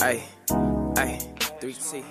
Hey, hey, 3T.